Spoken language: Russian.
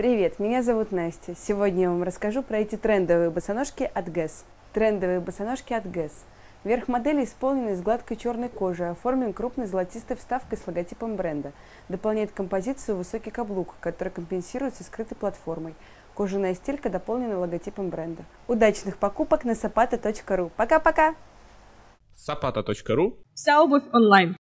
Привет, меня зовут Настя. Сегодня я вам расскажу про эти трендовые босоножки от ГЭС. Трендовые босоножки от ГЭС. Верх модели исполнен из гладкой черной кожи, оформлен крупной золотистой вставкой с логотипом бренда. Дополняет композицию высокий каблук, который компенсируется скрытой платформой. Кожаная стелька дополнена логотипом бренда. Удачных покупок на sapata.ru. Пока-пока! sapata.ru Вся обувь онлайн.